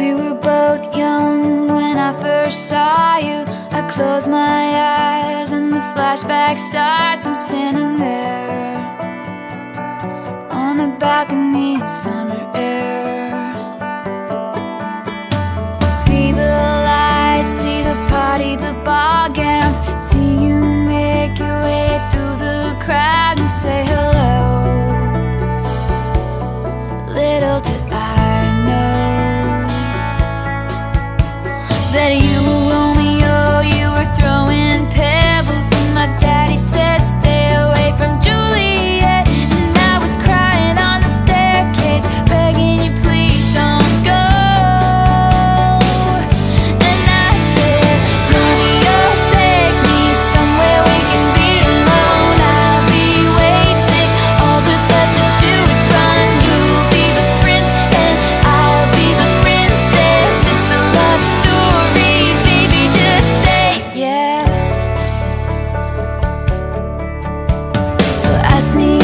We were both young when I first saw you. I close my eyes and the flashback starts. I'm standing there On a balcony in summer air. See the lights, see the party, the ball gowns. See you that you I sneeze